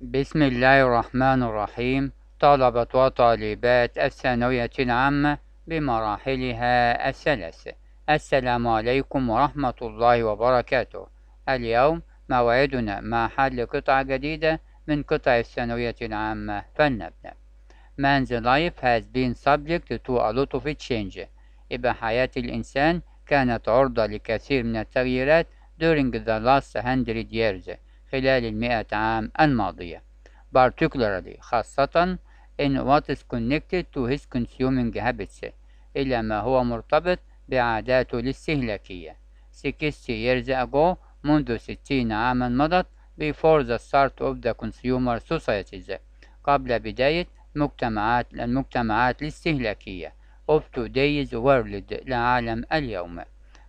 بسم الله الرحمن الرحيم. طلبة وطالبات الثانوية العامة بمراحلها الثلاث. السلام عليكم ورحمة الله وبركاته. اليوم موعدنا مع حل قطعة جديدة من قطع الثانوية العامة. فلنبدأ. Man's life has been subject to a lot of change. يبقى حياة الإنسان كانت عرضة لكثير من التغييرات during the last hundred years. خلال المئة عام الماضية particularly خاصة in what is connected to his consuming habits إلى ما هو مرتبط بعاداته الاستهلاكية 60 years ago منذ 60 عاما مضت before the start of the consumer societies قبل بداية مجتمعات المجتمعات الاستهلاكية of today's world لعالم اليوم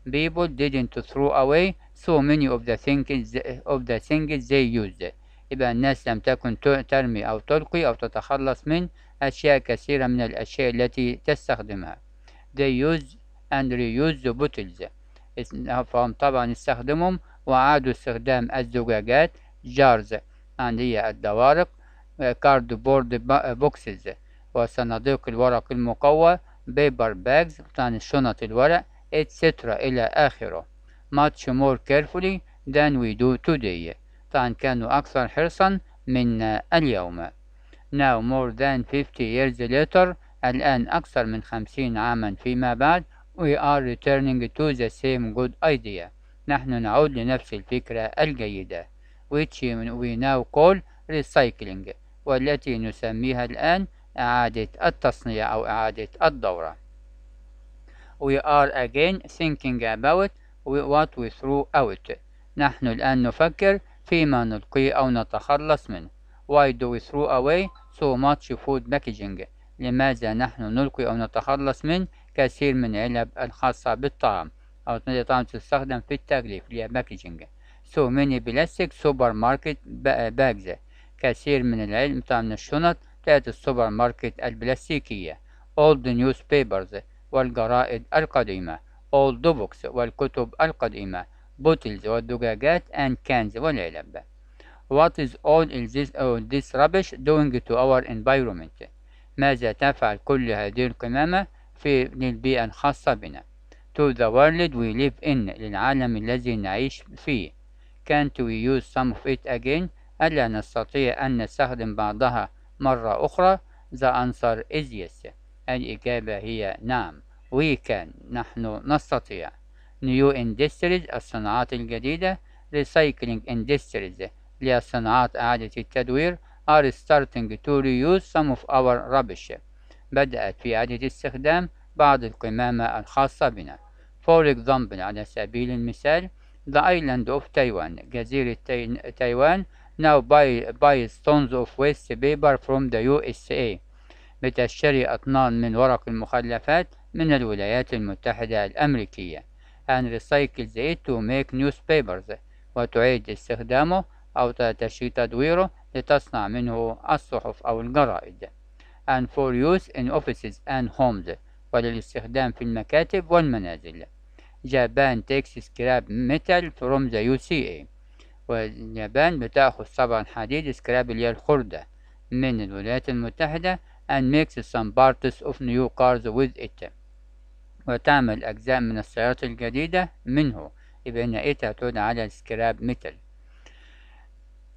people didn't throw away so many of the things of the things they used يبقى الناس لم تكن ترمي أو تلقي أو تتخلص من أشياء كثيرة من الأشياء التي تستخدمها. They use and reuse the bottles. فهم طبعا استخدمهم وأعادوا استخدام الزجاجات jars and هي الدوارق cardboard boxes. وصناديق الورق المقوى paper bags طبعا الشنط الورق etc إلى آخره. Much more carefully than we do today طبعا كانوا أكثر حرصا منا اليوم now more than 50 years later الآن أكثر من 50 عاما فيما بعد we are returning to the same good idea نحن نعود لنفس الفكرة الجيدة which we now call recycling والتي نسميها الآن إعادة التصنيع أو إعادة الدورة we are again thinking about what we threw out نحن الآن نفكر فيما نلقي أو نتخلص منه. Why do we throw away so much food packaging? لماذا نحن نلقي أو نتخلص من كثير من العلب الخاصة بالطعام أو طعام تستخدم في التغليف اللي هي packaging so many plastic supermarket bags. كثير من العلم من الشنط بتاعت السوبر ماركت البلاستيكية. Old newspapers والجرائد القديمة. Old books والكتب القديمة bottles والدجاجات and cans والعلب What is all this, all this rubbish doing to our environment ماذا تفعل كل هذه القمامة في البيئة الخاصة بنا to the world we live in للعالم الذي نعيش فيه can't we use some of it again ألا نستطيع أن نستخدم بعضها مرة أخرى the answer is yes الإجابة هي نعم we can نحن نستطيع new industries الصناعات الجديدة recycling industries للصناعات إعادة التدوير are starting to reuse some of our rubbish بدأت في إعادة استخدام بعض القمامة الخاصة بنا for example على سبيل المثال the island of Taiwan جزيرة تايوان now buy, buys tons of waste paper from the USA بتشتري أطنان من ورق المخلفات من الولايات المتحدة الأمريكية. and recycles it to make newspapers وتعيد استخدامه أو تشي تدويره لتصنع منه الصحف أو الجرائد. and for use in offices and homes وللاستخدام في المكاتب والمنازل. Japan takes scrap metal from the UCA واليابان بتأخذ طبعا حديد سكراب اللي هي الخردة من الولايات المتحدة and makes some parts of new cars with it. وتعمل أجزاء من السيارات الجديدة منه يبقى إن إيه تعتمد على ال scrap metal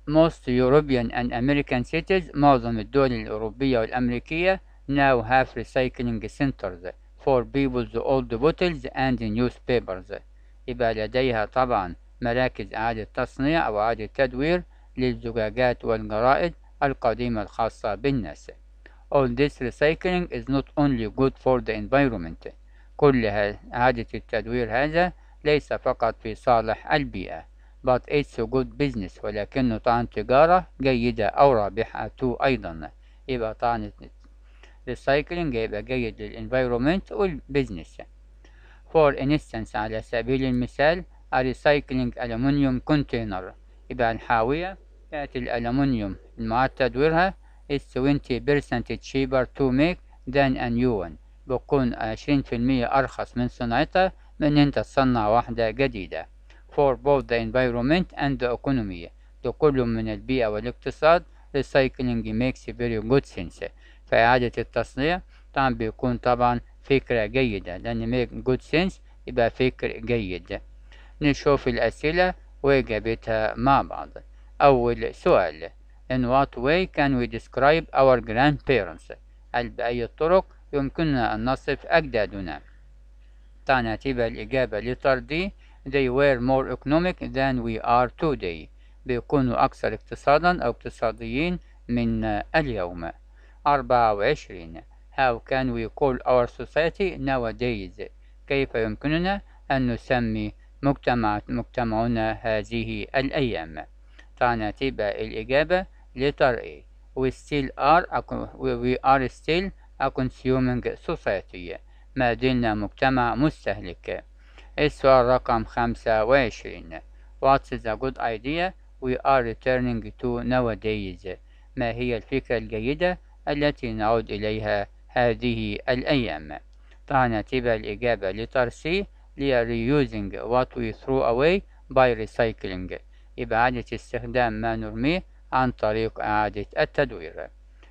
Most European and American cities معظم الدول الأوروبية والأمريكية now have recycling centers for people's old bottles and newspapers يبقى لديها طبعا مراكز إعادة تصنيع أو إعادة تدوير للزجاجات والجرائد القديمة الخاصة بالناس. All this recycling is not only good for the environment. كل إعادة التدوير هذا ليس فقط في صالح البيئة but it's a good business ولكنه طعن تجارة جيدة أو رابحة أيضا. يبقى طعن recycling يبقى جيد لل environment وال business for instance على سبيل المثال recycling aluminum container يبقى الحاوية بتاعت الألمنيوم المعاد تدويرها is 20% cheaper to make than a new one. بتكون 20% أرخص من صناعتها من أنت تصنع واحدة جديدة. For both the environment and the economy. لكل من البيئة والاقتصاد. Recycling makes very good sense. فإعادة التصنيع طبعا بيكون طبعا فكرة جيدة. لأن make good sense يبقى فكر جيد. نشوف الأسئلة وإجابتها مع بعض. أول سؤال. In what way can we describe our grandparents هل بأي طرق يمكننا أن نصف أجدادنا هتبقى الإجابة لتر دي they were more economic than we are today. بيكونوا أكثر اقتصادا أو اقتصاديين من اليوم. أربعة وعشرين. How can we call our society nowadays? كيف يمكننا أن نسمي مجتمع مجتمعنا هذه الأيام؟ تبقى الإجابة A we still are we are still a consuming society. ما زلنا مجتمع مستهلك السؤال رقم خمسة وعشرين What's the good idea? We are returning to nowadays. ما هي الفكرة الجيدة التي نعود إليها هذه الأيام طبعا تبقى الإجابة لتر سي هي reusing what we threw away by recycling. إعادة استخدام ما نرميه عن طريق إعادة التدوير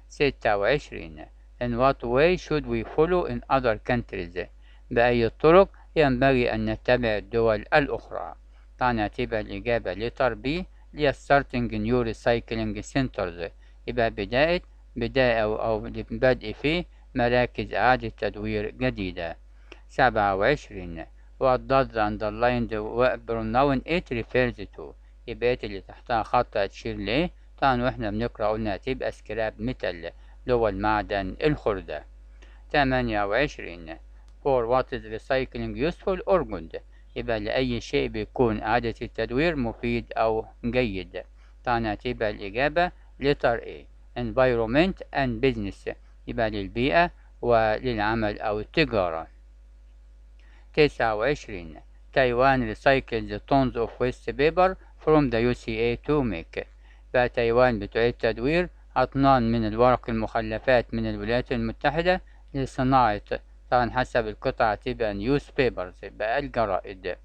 ستة وعشرين In what way should we follow in other countries. بأي الطرق ينبغي أن نتبع الدول الأخرى. طبعا تبقى الإجابة لتر بي هي starting new recycling centers. يبقى بداية بداية أو, أو بدء في مراكز إعادة تدوير جديدة. سبعة وعشرين. What does the underlined pronoun it refers to يبقى اللي تحتها خط تشير ليه. طبعا وإحنا بنقرأ قلنا تبقى سكراب مثل اللي هو المعدن الخردة. تمانية وعشرين. For what is recycling useful or good? يبقى لأي شيء بيكون إعادة التدوير مفيد أو جيد. طبعا تبقى الإجابة letter A. Environment and business. يبقى للبيئة وللعمل أو التجارة. تسعة وعشرين. تايوان recycles tons of waste paper from the UCA to make بقى تايوان بتعيد تدوير أطنان من الورق المخلفات من الولايات المتحدة لصناعة طبعا حسب القطعة تبقى نيوز بيبرز بقى الجرائد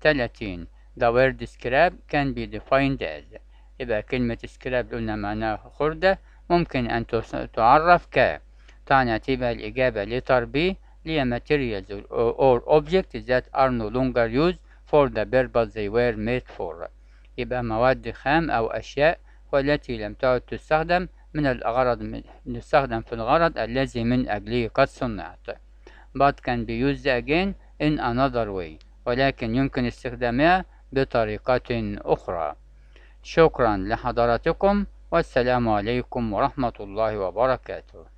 تلاتين The word scrap can be defined as. يبقى كلمة scrap قلنا معناها خردة ممكن أن تعرف ك. طبعا تبقى الإجابة لتر بي هي materials or objects that are no longer used for the purpose they were made for. يبقى مواد خام أو أشياء والتي لم تعد تستخدم من الغرض تستخدم في الغرض الذي من أجله قد صنعت. But can be used again in another way. ولكن يمكن استخدامها بطريقة أخرى. شكرا لحضراتكم. والسلام عليكم ورحمة الله وبركاته.